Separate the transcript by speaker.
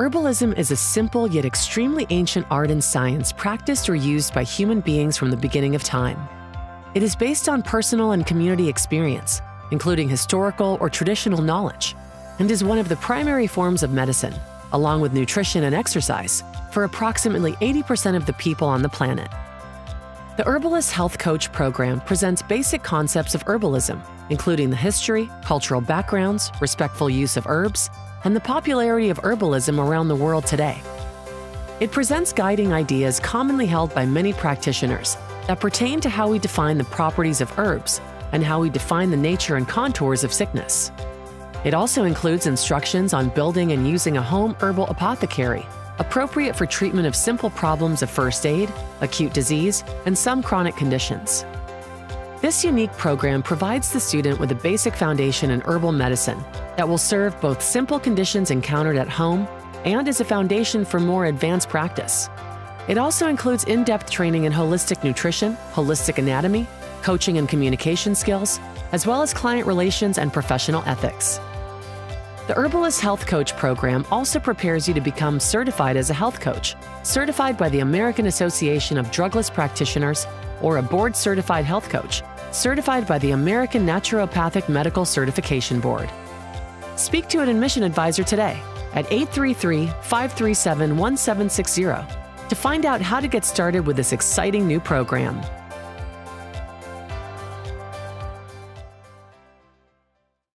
Speaker 1: Herbalism is a simple yet extremely ancient art and science practiced or used by human beings from the beginning of time. It is based on personal and community experience, including historical or traditional knowledge, and is one of the primary forms of medicine, along with nutrition and exercise, for approximately 80% of the people on the planet. The Herbalist Health Coach program presents basic concepts of herbalism, including the history, cultural backgrounds, respectful use of herbs, and the popularity of herbalism around the world today. It presents guiding ideas commonly held by many practitioners that pertain to how we define the properties of herbs and how we define the nature and contours of sickness. It also includes instructions on building and using a home herbal apothecary appropriate for treatment of simple problems of first aid, acute disease, and some chronic conditions. This unique program provides the student with a basic foundation in herbal medicine that will serve both simple conditions encountered at home and as a foundation for more advanced practice. It also includes in depth training in holistic nutrition, holistic anatomy, coaching and communication skills, as well as client relations and professional ethics. The Herbalist Health Coach program also prepares you to become certified as a health coach, certified by the American Association of Drugless Practitioners, or a board certified health coach, certified by the American Naturopathic Medical Certification Board. Speak to an admission advisor today at 833 537 1760 to find out how to get started with this exciting new program.